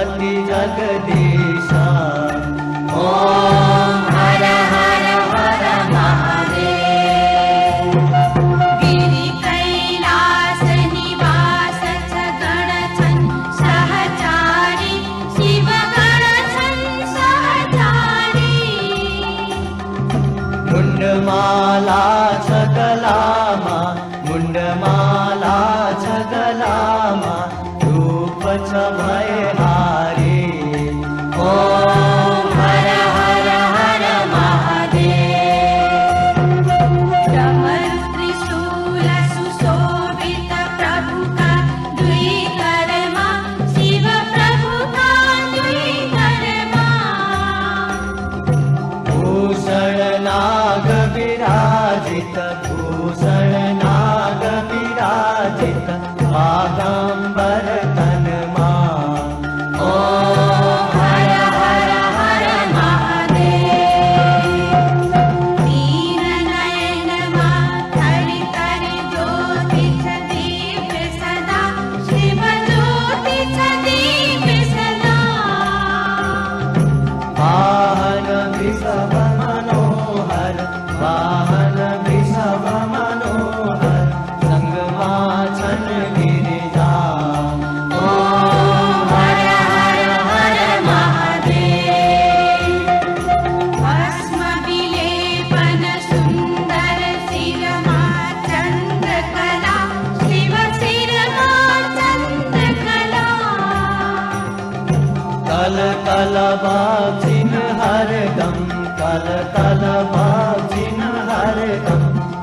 ी जागति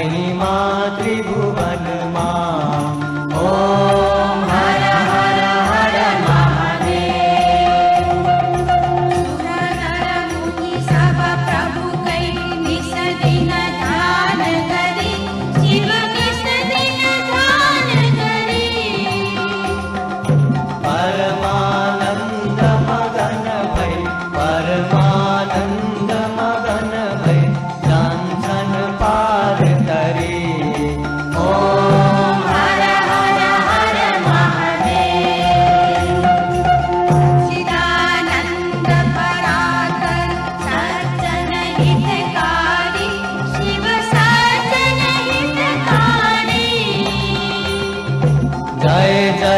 महिमा त्रिभुवन।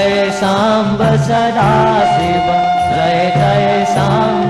जय शाम्ब सदा शिव जय जय श्याम्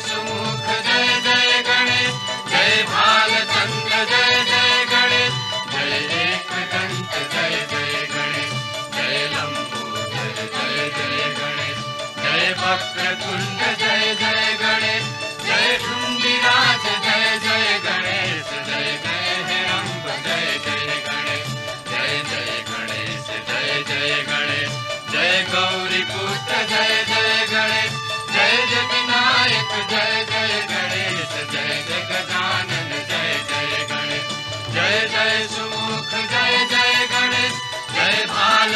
जय जय गणेश। जय भा जय जय गणेश। जय एकच जय जय गणेश। जय लम्बो जय जय गणेश। जय भक्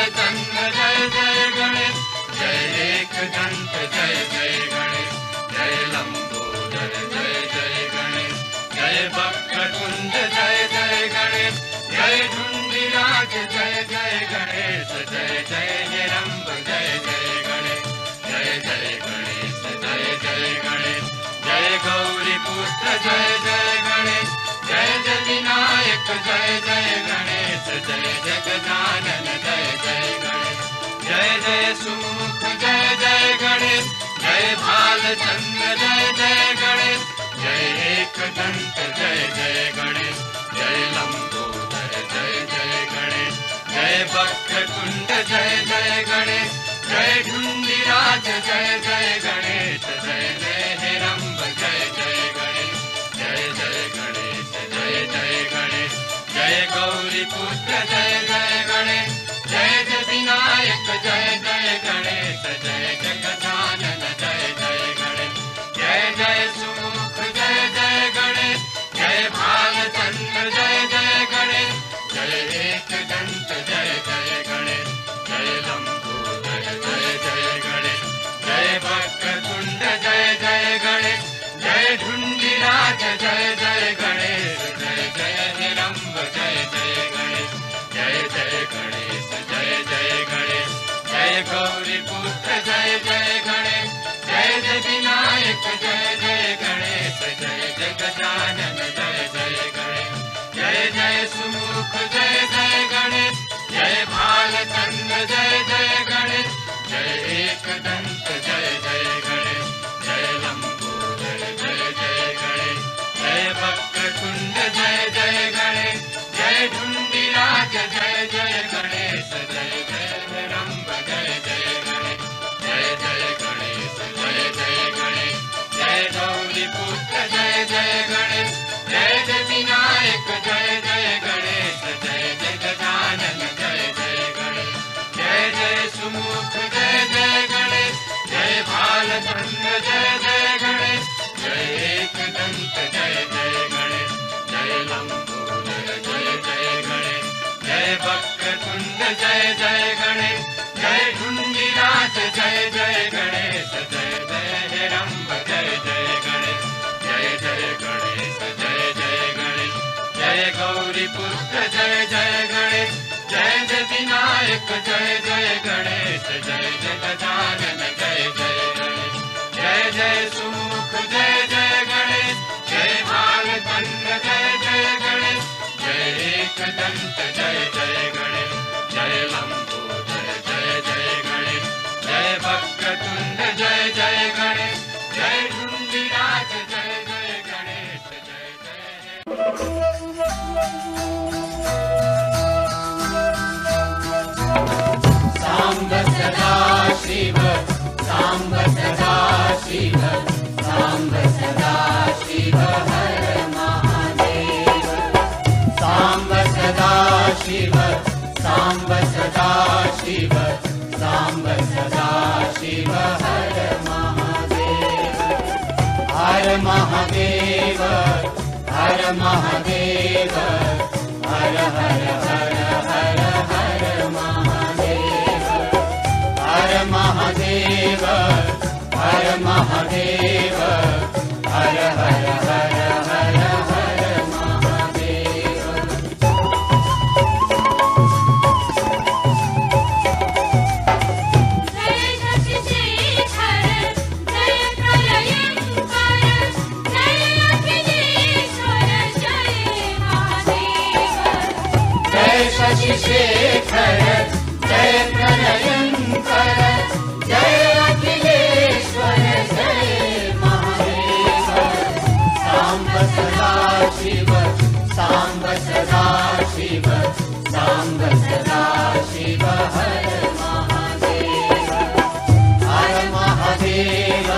जय जय गणेश जय एक दंत जय जय गणेश जय लंबोदर जय जय गणेश जय वक्रतुंड जय जय गणेश जय ढुंडिराज जय जय गणेश जय जय जय जय गणेश जय जय गणेश जय जय गणेश जय गौरी पुत्र जय जय गणेश जय जय जय जय गणेश जय जगजानन जय जय गणेश जय जय सुमुख जय जय गणेश जय भालचंद्र जय जय गणेश जय एक जय जय गणेश जय लंबोदर जय जय गणेश जय वक्रतुंड जय जय गणेश जय ढुंडिराज जय जय गणेश जय जय जय जय गणेश जय जय विनायक जय जय गणेश जय जगजानन जय जय गणेश। जय जय जय जय गणेश। जय भालचंद्र जय जय गणेश। जय दंत जय जय गणेश। जय लंबोदर जय जय गणेश। जय वक्रतुंड जय जय गणेश। जय ढुंडिराज जय जय जय गणेश जय जय सुमुख जय जय गणेश जय भालचंद्र जय जय गणेश जय एक जय जय विनायक जय जय गणेश जय जय गजानन जय जय गणेश जय जय सुमुख जय जय गणेश जय भालचंद्र जय जय गणेश जय एक दंत जय जय गणेश जय लंबोदर जय जय गणेश जय वक्रतुंड जय जय गणेश जय ढुंडिराज जय जय गणेश जय जय हिरंब गौरी पुत्र जय जय गणेश। जय विनायक जय जय गणेश। जय जय गजानन जय जय गणेश। जय जय सुमुख जय जय गणेश। जय भालचंद्र जय जय गणेश। जय एक दंत जय जय गणेश शिव साम्ब सदा शिव साम्ब सदा शिव हर महादेव हर महादेव हर महादेव महादेव हर महादेव सदा शिव साम्ब सदा शिव साम्ब सदा शिव हर महादेव हर महादेव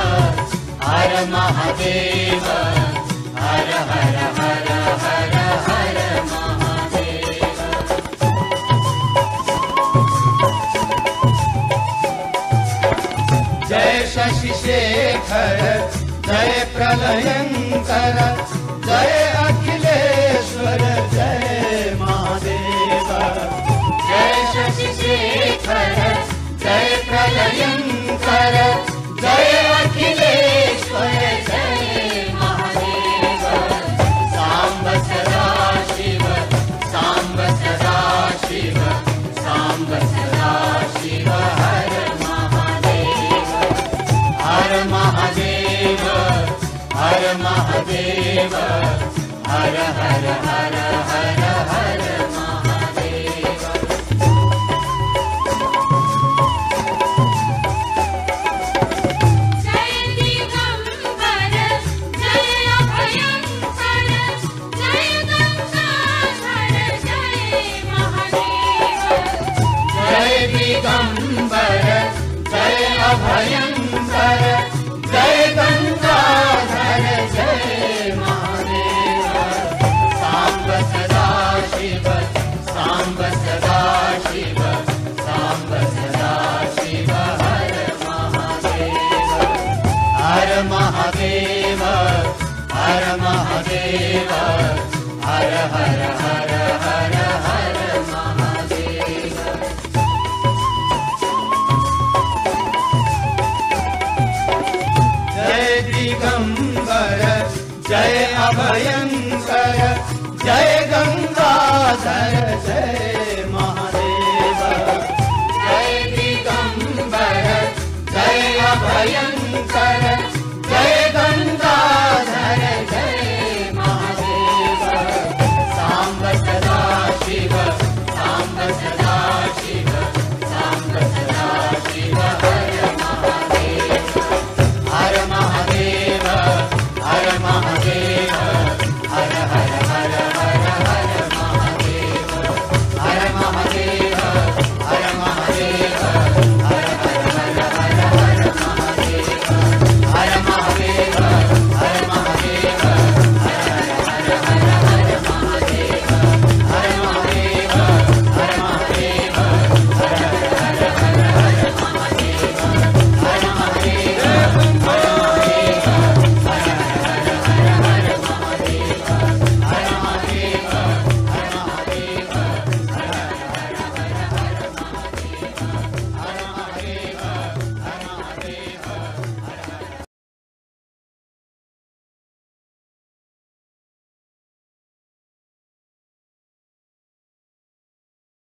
हर महादेव हर हर हर हर हर महादेव। जय शशिशेखर जय प्रलयङ्कर जय अखिलेश्वर जय महादेव। जय शशिशेखर जय प्रलयङ्कर जय अखिलेश्वर जय महादेव। साम्ब सदा शिव साम्ब सदा शिव। हर हर हर हर महादेव हर महादेव हर हर हर हर हर महादेव। जय दिगंबर जय अभयंकर जय गंगाधर जय